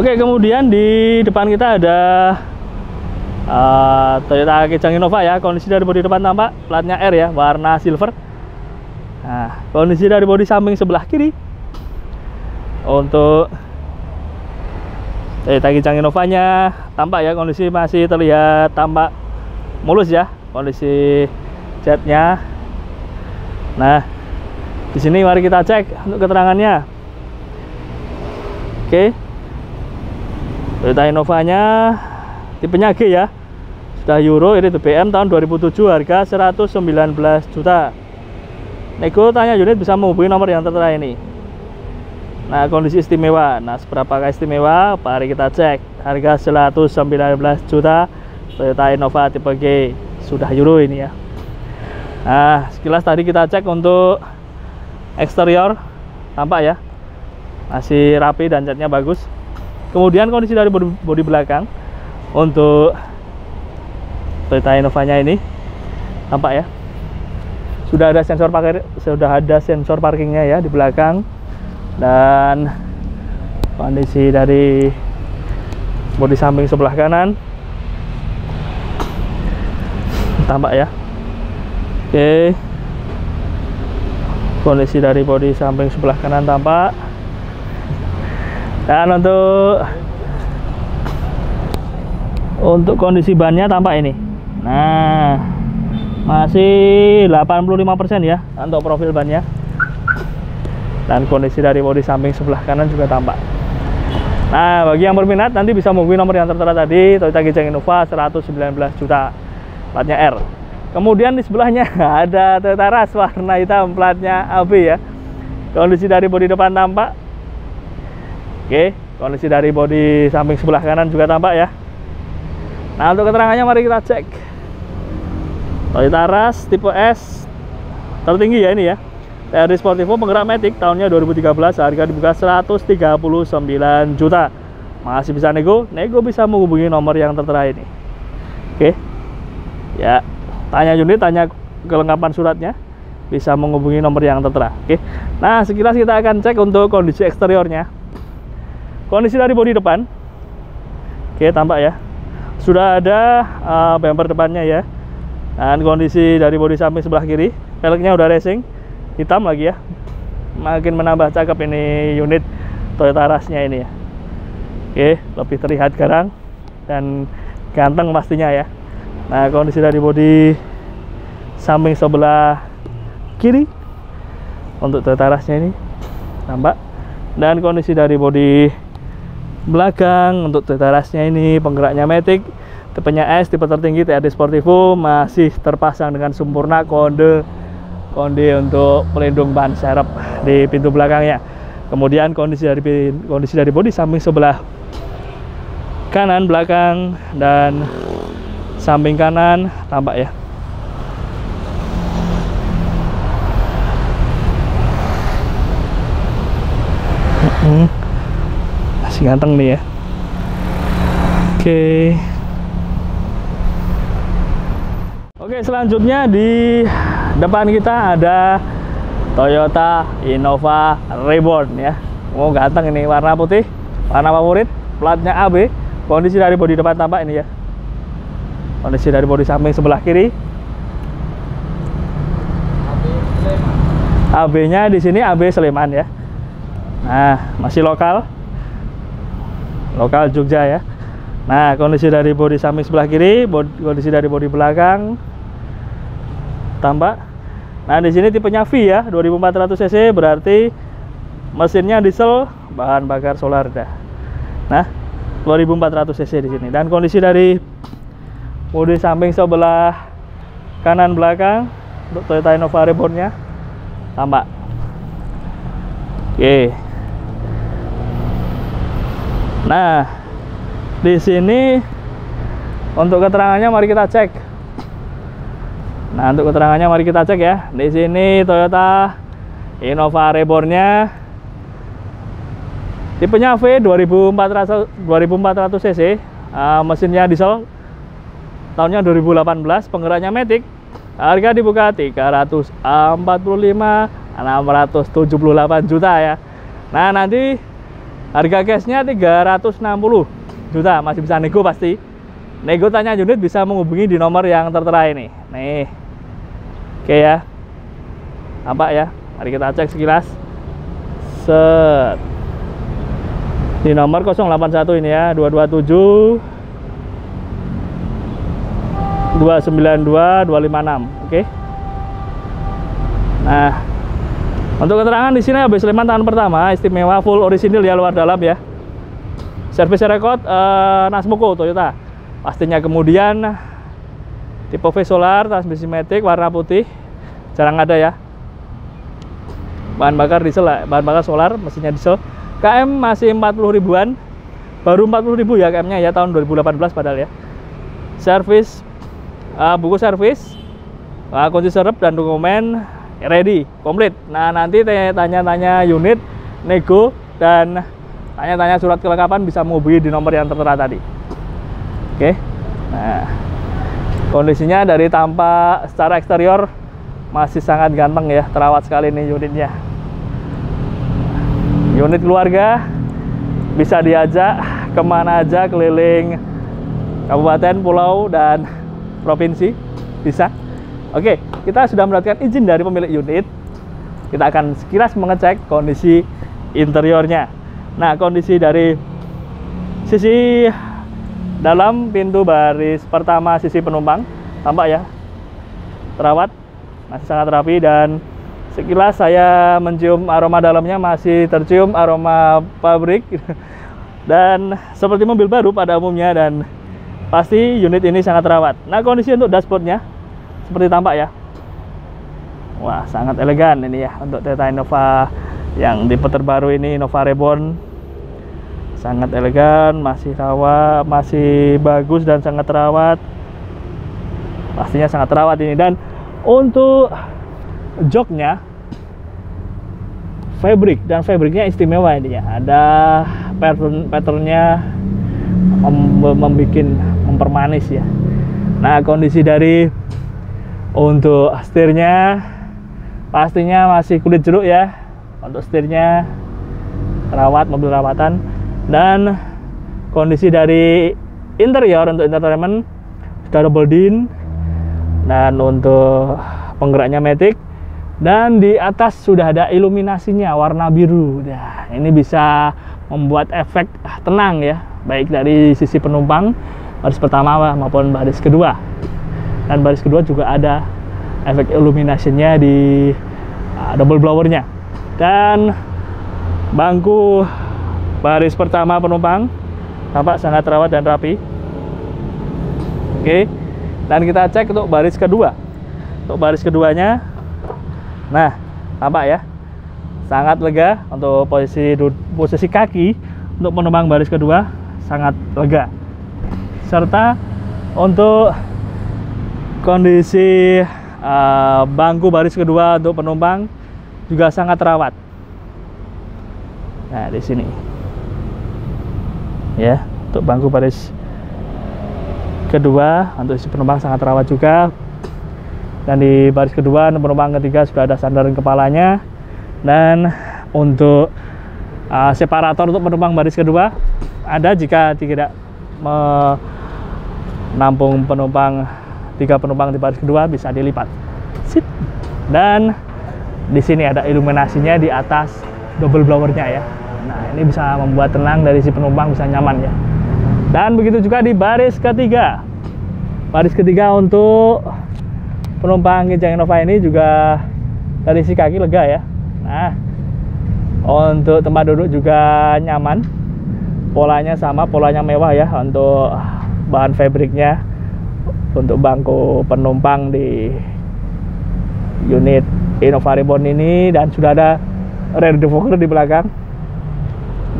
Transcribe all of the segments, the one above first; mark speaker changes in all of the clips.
Speaker 1: Oke, kemudian di depan kita ada uh, Toyota Kijang Innova ya. Kondisi dari bodi depan tampak platnya R ya, warna silver. Nah, kondisi dari bodi samping sebelah kiri untuk Toyota Kijang Innovanya tampak ya kondisi masih terlihat tampak mulus ya kondisi catnya. Nah, di sini mari kita cek untuk keterangannya. Oke. Toyota Innovanya tipenya G ya. Sudah Euro ini BM tahun 2007 harga 119 juta. Nego tanya unit bisa menghubungi nomor yang tertera ini. Nah, kondisi istimewa. Nah, seberapa istimewa? Mari kita cek. Harga 119 juta Toyota Innova tipe G. Sudah Euro ini ya. Nah, sekilas tadi kita cek untuk eksterior tampak ya. Masih rapi dan catnya bagus kemudian kondisi dari bodi, bodi belakang untuk Toyota Innova-nya ini tampak ya? Sudah ada sensor parkir sudah ada sensor parkingnya ya di belakang. Dan kondisi dari bodi samping sebelah kanan tampak ya? Oke. Kondisi dari bodi samping sebelah kanan tampak dan untuk untuk kondisi bannya tampak ini. Nah masih 85% ya untuk profil bannya. Dan kondisi dari bodi samping sebelah kanan juga tampak. Nah bagi yang berminat nanti bisa menghubungi nomor yang tertera tadi Toyota Kijang Innova 119 juta platnya R. Kemudian di sebelahnya ada Toyota Rush warna hitam platnya AB ya. Kondisi dari bodi depan tampak Oke, kondisi dari bodi samping sebelah kanan juga tampak ya. Nah, untuk keterangannya mari kita cek. Toyota Rush tipe S tertinggi ya ini ya. TRD Sportivo penggerak Matic tahunnya 2013 harga dibuka 139 juta. Masih bisa nego, nego bisa menghubungi nomor yang tertera ini. Oke. Ya, tanya unit, tanya kelengkapan suratnya bisa menghubungi nomor yang tertera. Oke. Nah, sekilas kita akan cek untuk kondisi eksteriornya kondisi dari bodi depan. Oke tampak ya. Sudah ada uh, bumper depannya ya. Dan kondisi dari bodi samping sebelah kiri peleknya udah racing. Hitam lagi ya. Makin menambah cakep ini unit Toyota Rush-nya ini ya. Oke lebih terlihat garang dan ganteng pastinya ya. Nah kondisi dari bodi samping sebelah kiri untuk Toyota Rush-nya ini tampak. Dan kondisi dari bodi belakang untuk tetarasnya ini penggeraknya Matic tipenya S tipe tertinggi TRD Sportivo masih terpasang dengan sempurna kode kode untuk pelindung ban serep di pintu belakangnya. Kemudian kondisi dari kondisi dari bodi samping sebelah kanan belakang dan samping kanan tampak ya masih ganteng nih ya. Oke. Oke selanjutnya di depan kita ada Toyota Innova Reborn ya. Oh ganteng ini. Warna putih warna favorit. Platnya AB kondisi dari bodi depan tampak ini ya. Kondisi dari bodi samping sebelah kiri. AB nya di sini AB Sleman ya. Nah masih lokal lokal Jogja ya. Nah kondisi dari bodi samping sebelah kiri kondisi dari bodi belakang. Tampak nah di sini tipenya V ya 2400 cc berarti mesinnya diesel bahan bakar solar dah. Nah 2400 cc di sini. Dan kondisi dari bodi samping sebelah kanan belakang untuk Toyota Innova Reborn-nya tampak oke Nah, di sini untuk keterangannya mari kita cek. Nah, untuk keterangannya mari kita cek ya. Di sini Toyota Innova Reborn-nya tipenya V 2400 2400 cc, uh, mesinnya diesel tahunnya 2018, penggeraknya Matic. Harga dibuka 345 678 juta ya. Nah, nanti harga cashnya 360 juta. Masih bisa nego pasti. Nego tanya unit bisa menghubungi di nomor yang tertera ini. Nih. Oke ya. Apa ya? Mari kita cek sekilas. Set. Di nomor 081 ini ya 227 292 256 oke. Nah untuk keterangan di sini habis Sleman tahun pertama. Istimewa full orisinil ya luar dalam ya. Servis record eh, Nasmoko Toyota. Pastinya kemudian tipe V solar transmisi matic warna putih. Jarang ada ya. Bahan bakar diesel bahan bakar solar mesinnya diesel. KM masih 40 ribuan. Baru 40 ribu ya KM nya ya tahun 2018 padahal ya. Servis uh, buku servis, uh, kunci serep dan dokumen ready, komplit. Nah nanti tanya-tanya unit, nego dan tanya-tanya surat kelengkapan bisa menghubungi di nomor yang tertera tadi. Oke. Nah kondisinya dari tampak secara eksterior masih sangat ganteng ya, terawat sekali nih unitnya. Unit keluarga bisa diajak ke mana aja keliling kabupaten, pulau, dan provinsi bisa oke kita sudah mendapatkan izin dari pemilik unit. Kita akan sekilas mengecek kondisi interiornya. Nah kondisi dari sisi dalam pintu baris pertama sisi penumpang. Tampak ya? Terawat masih sangat rapi dan sekilas saya mencium aroma dalamnya masih tercium aroma pabrik. Dan seperti mobil baru pada umumnya dan pasti unit ini sangat terawat. Nah kondisi untuk dashboardnya seperti tampak ya. Wah sangat elegan ini ya untuk Toyota Innova yang tipe terbaru ini Innova Reborn. Sangat elegan masih rawat masih bagus dan sangat terawat. Pastinya sangat terawat ini. Dan untuk joknya fabric dan fabriknya istimewa ini ya. Ada pattern patternnya membuat mempermanis ya. Nah kondisi dari untuk setirnya pastinya masih kulit jeruk ya. Untuk setirnya rawat mobil rawatan. Dan kondisi dari interior untuk entertainment sudah double din. Dan untuk penggeraknya matic dan di atas sudah ada iluminasinya warna biru. Nah ini bisa membuat efek tenang ya. Baik dari sisi penumpang baris pertama maupun baris kedua dan baris kedua juga ada efek illuminationnya di uh, double blowernya. Dan bangku baris pertama penumpang tampak sangat terawat dan rapi. Oke dan kita cek untuk baris kedua. Untuk baris keduanya nah tampak ya sangat lega untuk posisi posisi kaki untuk penumpang baris kedua sangat lega. Serta untuk kondisi uh, bangku baris kedua untuk penumpang juga sangat terawat. Nah di sini. Ya untuk bangku baris kedua untuk si penumpang sangat terawat juga. Dan di baris kedua penumpang ketiga sudah ada sandaran kepalanya. Dan untuk uh, separator untuk penumpang baris kedua ada jika tidak menampung penumpang tiga penumpang di baris kedua bisa dilipat. Sit. dan di sini ada iluminasinya di atas double blowernya ya. Nah ini bisa membuat tenang dari si penumpang bisa nyaman ya. Dan begitu juga di baris ketiga. Baris ketiga untuk penumpang Kijang Innova ini juga dari si kaki lega ya. Nah untuk tempat duduk juga nyaman. Polanya sama polanya mewah ya untuk bahan fabriknya untuk bangku penumpang di unit Innova Reborn ini dan sudah ada rear defogger di belakang.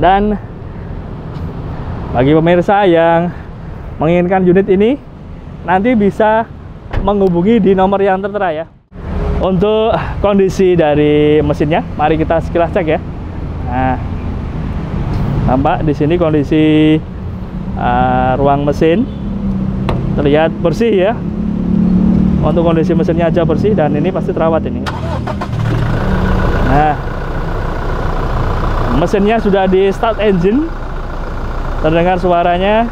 Speaker 1: Dan bagi pemirsa yang menginginkan unit ini nanti bisa menghubungi di nomor yang tertera ya. Untuk kondisi dari mesinnya mari kita sekilas cek ya. Nah tampak di sini kondisi uh, ruang mesin terlihat bersih ya. Untuk kondisi mesinnya aja bersih dan ini pasti terawat ini. Nah mesinnya sudah di start engine. Terdengar suaranya.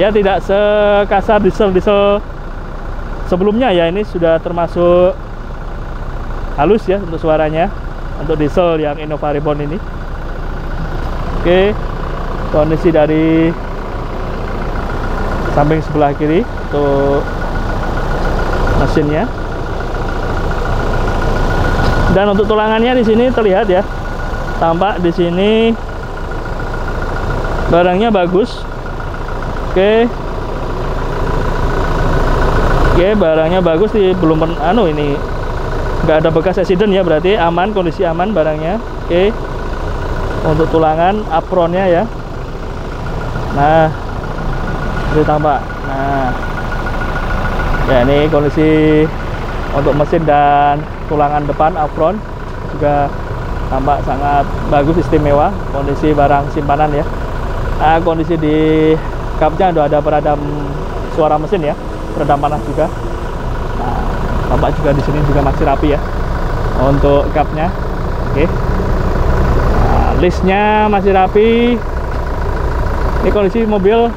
Speaker 1: Ya tidak sekasar diesel-diesel sebelumnya ya. Ini sudah termasuk halus ya untuk suaranya untuk diesel yang Innova Reborn ini. Oke kondisi dari samping sebelah kiri untuk mesinnya. Dan untuk tulangannya di sini terlihat ya. Tampak di sini barangnya bagus. Oke. Oke barangnya bagus di belum anu ini. Nggak ada bekas accident ya berarti aman kondisi aman barangnya. Oke. Untuk tulangan apronnya ya. Nah ini tampak. Nah. Ya ini kondisi untuk mesin dan tulangan depan apron juga tampak sangat bagus istimewa. Kondisi barang simpanan ya. Nah, kondisi di kapnya udah ada peredam suara mesin ya. Peredam panas juga. Nah, tampak juga di sini juga masih rapi ya untuk kapnya. Oke. Nah, listnya masih rapi. Ini kondisi mobil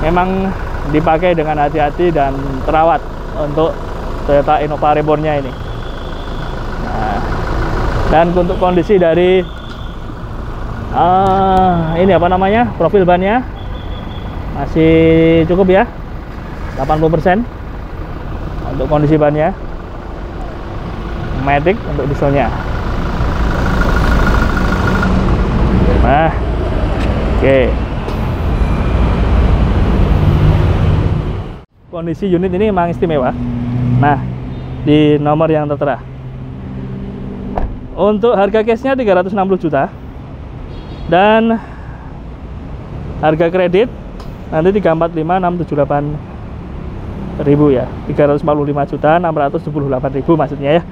Speaker 1: memang dipakai dengan hati-hati dan terawat untuk Toyota Innova Reborn-nya ini. Nah, dan untuk kondisi dari uh, ini apa namanya profil bannya masih cukup ya 80% untuk kondisi bannya. Matic untuk dieselnya. Nah oke. okay. Kondisi unit ini memang istimewa. Nah di nomor yang tertera. Untuk harga cashnya 360 juta. Dan harga kredit nanti 345 678 ribu ya. 345 juta 678 ribu maksudnya ya.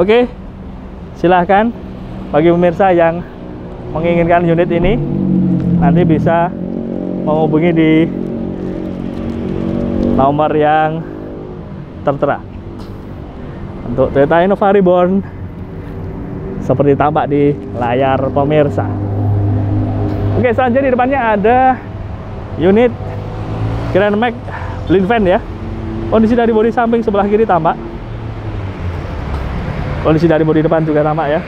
Speaker 1: Oke silahkan bagi pemirsa yang menginginkan unit ini nanti bisa menghubungi di nomor yang tertera untuk Toyota Innova Reborn seperti tampak di layar pemirsa Oke, selanjutnya di depannya ada unit Grand Max blind ya. Kondisi dari bodi samping sebelah kiri tampak. Kondisi dari bodi depan juga tampak ya.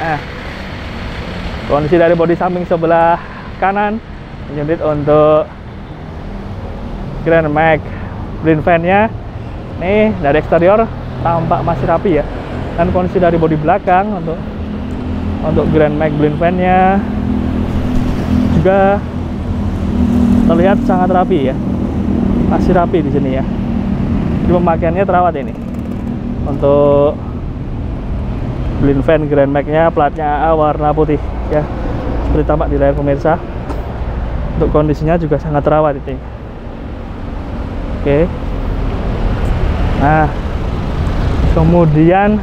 Speaker 1: Nah, kondisi dari bodi samping sebelah kanan unit untuk Grand Max. Blind fan-nya nih dari eksterior tampak masih rapi ya. Dan kondisi dari bodi belakang untuk untuk Grand Max blind fan nya juga terlihat sangat rapi ya. Masih rapi di sini ya. Jadi pemakaiannya terawat ini. Untuk blind fan Grand Max nya platnya warna putih ya. Seperti tampak di layar pemirsa untuk kondisinya juga sangat terawat ini oke nah kemudian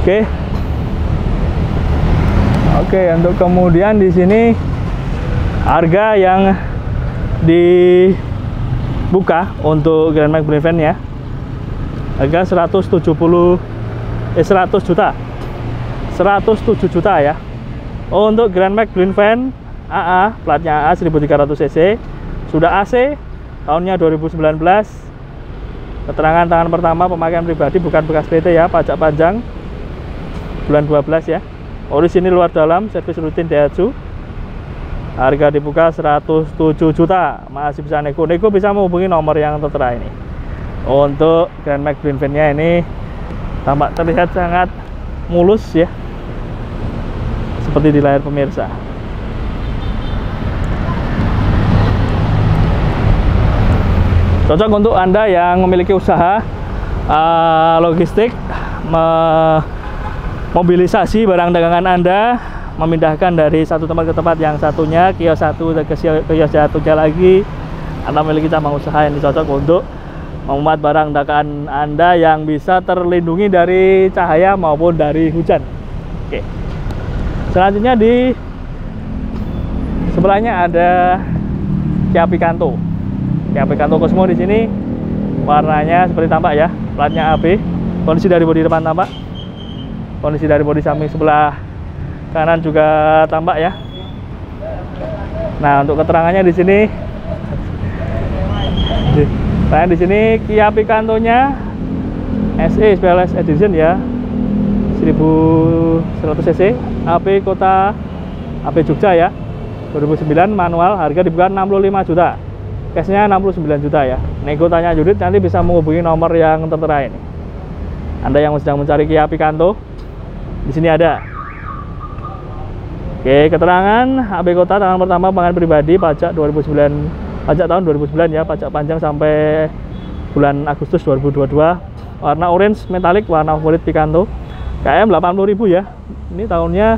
Speaker 1: Oke. Oke, untuk kemudian di sini harga yang dibuka untuk Grand Max Breven ya. Harga 170 eh 100 juta. 107 juta ya. Oh, untuk Grand Max Green Van AA platnya AA 1300 cc. Sudah AC tahunnya 2019 keterangan tangan pertama pemakaian pribadi bukan bekas PT ya pajak panjang. Bulan 12 ya. Orisinil luar dalam servis rutin Daihatsu harga dibuka 107 juta. Masih bisa nego nego bisa menghubungi nomor yang tertera ini. Untuk Grand Max Green Van nya ini tampak terlihat sangat mulus ya seperti di layar pemirsa. Cocok untuk anda yang memiliki usaha uh, logistik mobilisasi barang dagangan Anda memindahkan dari satu tempat ke tempat yang satunya kios satu ke kios satunya lagi. Anda memiliki cabang usaha yang cocok untuk memuat barang dagangan Anda yang bisa terlindungi dari cahaya maupun dari hujan. Oke selanjutnya di sebelahnya ada Kia Picanto Kia Picanto Cosmo di sini. Warnanya seperti tampak ya. Platnya AB kondisi dari bodi depan tampak. Kondisi dari bodi samping sebelah kanan juga tampak ya. Nah untuk keterangannya di sini. Nah di sini Kia Picanto-nya SE Specialized Edition ya 1100 cc AP kota AP Jogja ya. 2009 manual harga dibuka 65 juta. Cashnya 69 juta ya. Nego tanya Judit nanti bisa menghubungi nomor yang tertera ini. Anda yang sedang mencari Kia Picanto di sini ada. Oke keterangan AB kota tangan pertama pangan pribadi pajak 2009 pajak tahun 2009 ya pajak panjang sampai bulan Agustus 2022 warna orange metalik warna favorit Picanto KM 80.000 ya. Ini tahunnya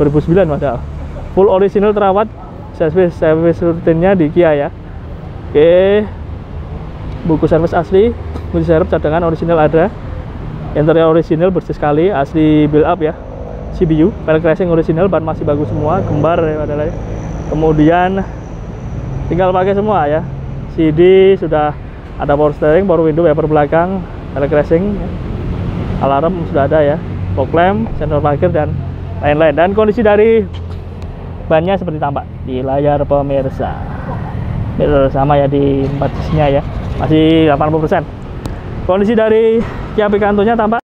Speaker 1: 2009 mas full original terawat service service rutinnya di Kia ya. Oke. Buku service asli kunci serep cadangan original ada. Interior original bersih sekali asli build up ya. CBU pelek racing original ban masih bagus semua gembar ya padahal kemudian tinggal pakai semua ya. CD sudah ada power steering power window wiper belakang pelek racing alarm sudah ada ya fog lamp, sensor parkir dan lain-lain. Dan kondisi dari bannya seperti tampak di layar pemirsa. Mirror sama ya di empat sisinya ya. Masih 80%. Kondisi dari Kia tampak